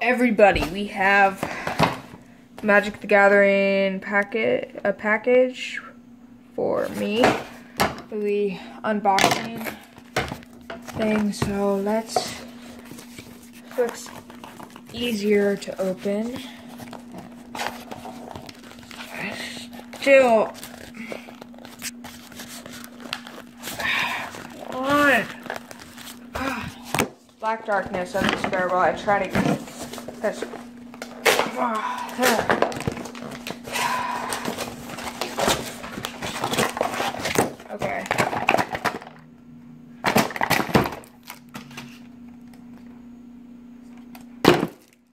everybody, we have Magic the Gathering packet a package for me. The unboxing thing. So let's looks easier to open. Still on. Black darkness unbearable. I try to this. Okay.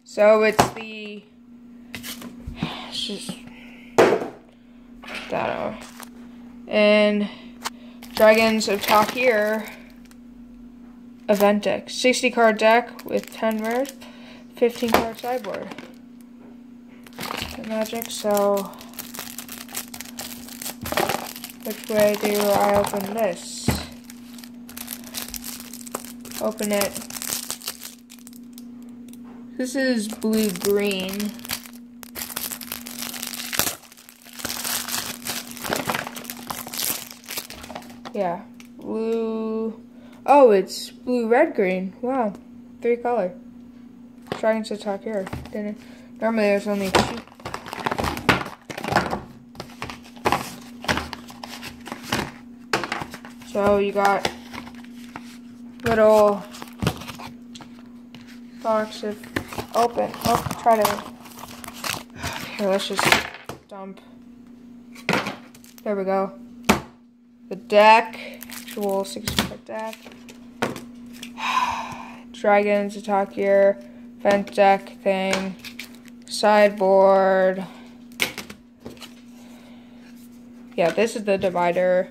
So it's the just that out. And Dragons of Tarkir event deck. 60 card deck with 10 rares, 15 card sideboard. Magic, so which way do I open this? Open it. This is blue green. Yeah, blue. Oh, it's blue, red, green. Wow, three color. Dragons of here. Didn't. Normally there's only two. So you got little box of open. Oh, try to. Here, let's just dump. There we go. The deck, actual six card deck. Dragons attack here, vent deck thing, sideboard. Yeah, this is the divider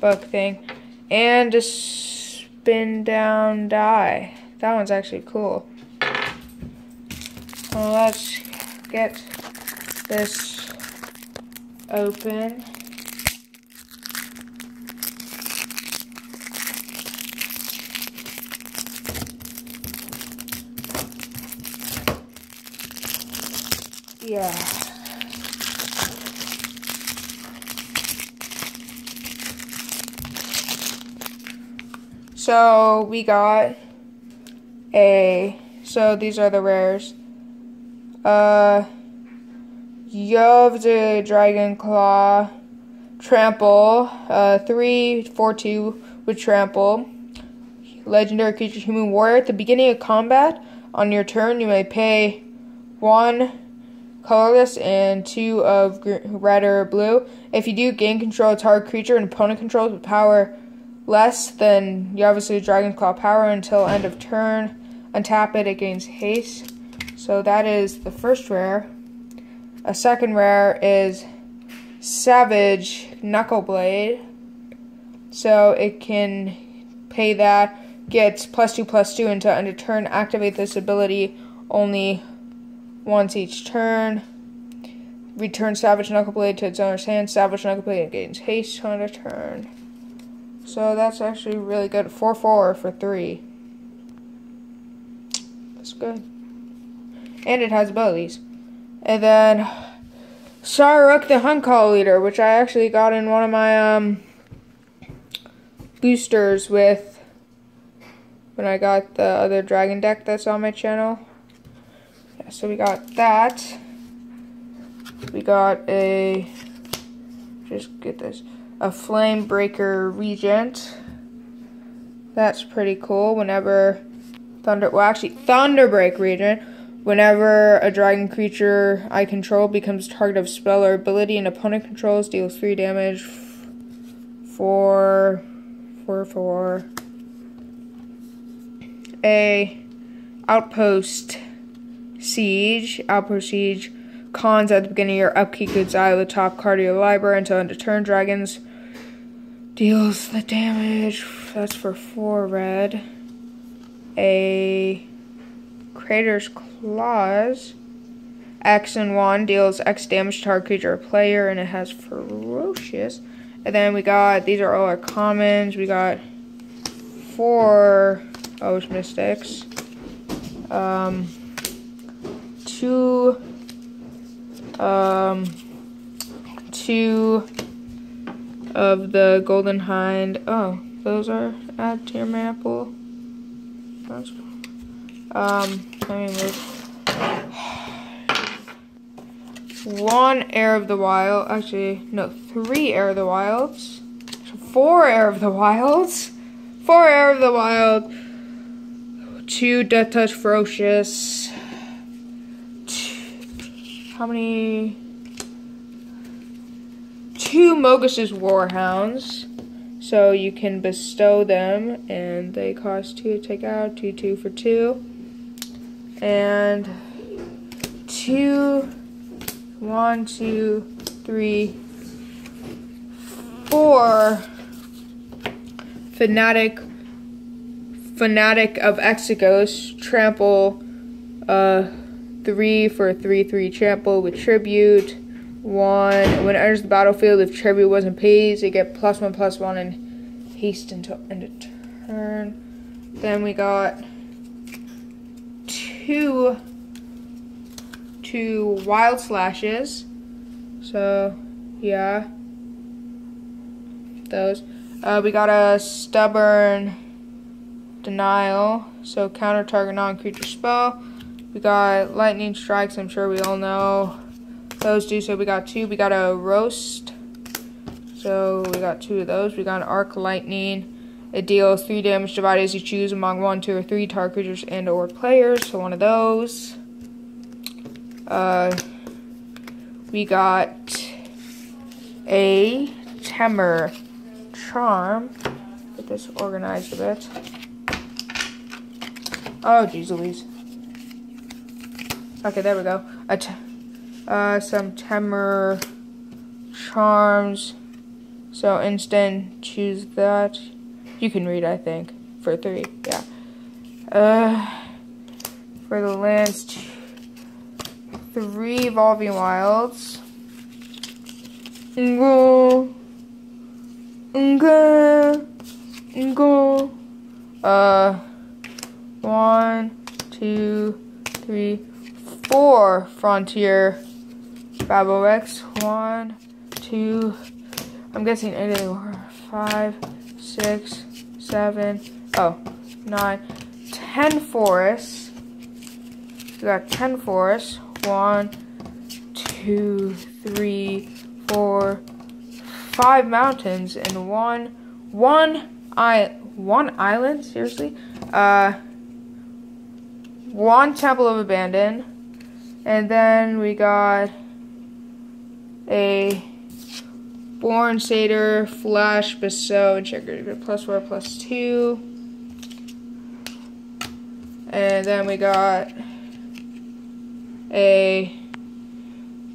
book thing. And a spin down die. That one's actually cool. Well, let's get this open. Yeah. So we got a, so these are the rares. Uh, Yov the Dragon Claw, Trample, uh, 3 4 2 with Trample. Legendary creature, Human Warrior. At the beginning of combat, on your turn, you may pay one colorless and two of red or blue. If you do, gain control of target creature and opponent controls with power less than you obviously Dragon Claw power until end of turn. Untap it, it gains haste. So that is the first rare. A second rare is Savage Knuckleblade. So it can pay that, gets plus two plus two until end of turn, activate this ability only once each turn. Return Savage Knuckleblade to its owner's hand. Savage Knuckleblade gains haste on a turn. So that's actually really good. 4 4 for 3. That's good. And it has abilities. And then Surrak the Huntcall Leader, which I actually got in one of my um boosters with when I got the other dragon deck that's on my channel. Yeah, so we got that. We got a just get this a Flame Breaker Regent. That's pretty cool. Whenever Thunder, well, actually, Thunderbreak Regent. Whenever a dragon creature I control becomes target of spell or ability and opponent controls, deals three damage. Four, four, four. A outpost siege. Outpost siege. Cons at the beginning of your upkeep goods eye the top card of your library until end of turn. Dragons deals the damage. That's for four red. A Crater's Claws. X and 1 deals X damage to target creature or player, and it has Ferocious. And then we got, these are all our commons. We got four Oath Mystics. Um, Um, two of the Golden Hind. Oh, those are add to your mana pool. Um, let me move. One Heir of the Wild. Actually, no, three Heir of the Wilds. Four Heir of the Wilds. Four Heir of the Wild. Two Death Touch Ferocious. How many? Two Mogis's Warhounds. So you can bestow them, and they cost two to take out, two, two for two. And two, one, two, three, four fanatic fanatic of Xenagos trample uh three for a three three trample with tribute one. When it enters the battlefield, if tribute wasn't paid, they get plus one, plus one, and haste until end of turn. Then we got two, two wild slashes. So, yeah, those. Uh, we got a stubborn denial. So counter target non-creature spell. We got lightning strikes. I'm sure we all know those two. So we got two. We got a roast. So we got two of those. We got an arc lightning. It deals three damage divided as you choose among one, two, or three target creatures and or players. So one of those. Uh, we got a Temur charm. Get this organized a bit. Oh, jeez Louise. Okay, there we go. Uh, some Temur charms. So instant, choose that. You can read, I think, for three. Yeah. Uh, for the lands, three evolving wilds. Go. Go. Go. Uh, one, two, three, four frontier Bivouacs. One, two, I'm guessing eight anymore. Five, six, seven, oh, nine, ten forests. We got ten forests. One, two, three, four, five mountains, and one, one, I, one island. Seriously, uh, one temple of abandon, and then we got a Boon Satyr, Flash, Bestow, and Checker. Plus four, plus two. And then we got a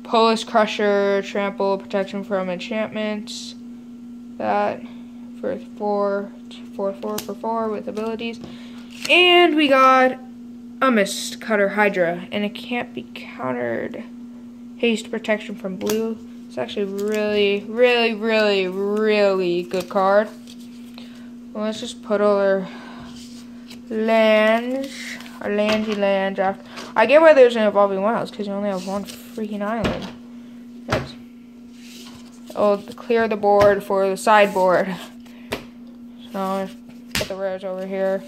Polis Crusher, Trample, Protection from Enchantments. That for four, four, four for four with abilities. And we got a Mistcutter Hydra, and it can't be countered. Haste Protection from blue. It's actually really, really, really, really good card. Well, let's just put all our lands, our landy land after. I get why there's an evolving wilds because you only have one freaking island. Oh clear the board for the sideboard. So I'll put the rares over here.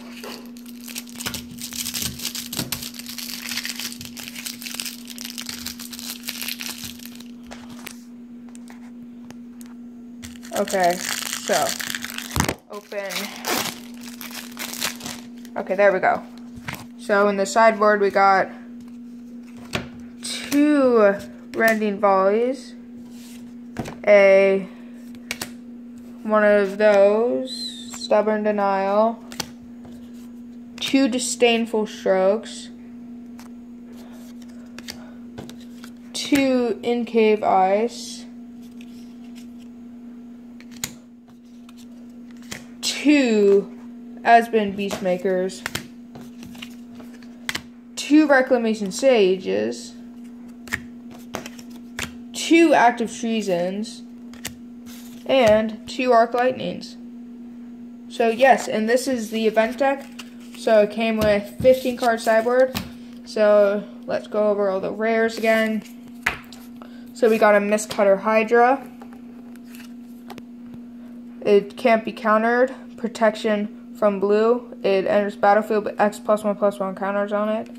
Okay, so open. Okay, there we go. So in the sideboard we got two rending volleys, a one of those, stubborn denial, two disdainful strokes, two in cave ice, two Aspen Beastmakers, two Reclamation Sages, two Active Treasons, and two Arc Lightnings. So yes, and this is the event deck. So it came with 15 card sideboard. So let's go over all the rares again. So we got a Mistcutter Hydra. It can't be countered. Protection from blue. It enters battlefield with X plus one plus one counters on it.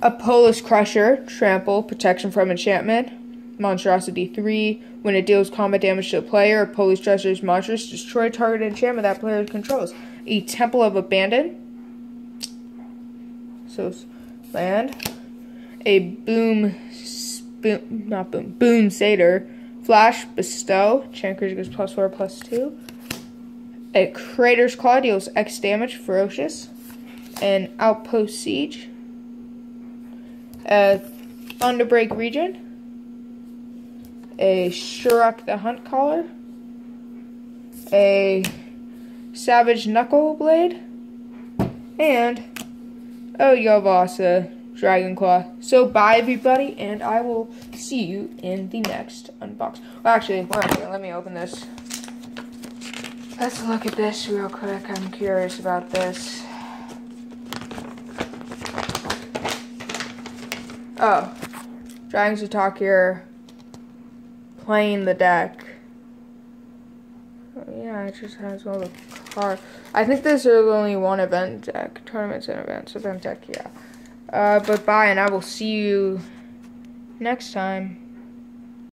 A Polis Crusher. Trample. Protection from enchantment. Monstrosity 3. When it deals combat damage to a player, a Polis Crusher's monsters destroy target enchantment that player controls. A Temple of Abandon. So, land. A Boom, boom not Boom, Boom Satyr. Flash, Bestow. Chankers goes plus 4, plus 2. A Crater's Claw deals X damage, Ferocious. An Outpost Siege. A Thunderbreak Regent a Surrak the Hunt Caller. a Savage Knuckleblade, and oh, a Yavasa Dragon Claw. So bye everybody, and I will see you in the next unbox. Well, actually, let me open this. Let's look at this real quick. I'm curious about this. Oh, Dragons of Tarkir playing the deck. Oh, yeah, it just has all the cards. I think this is only one event deck. Tournaments and events. Event deck, yeah. Uh, but bye, and I will see you next time.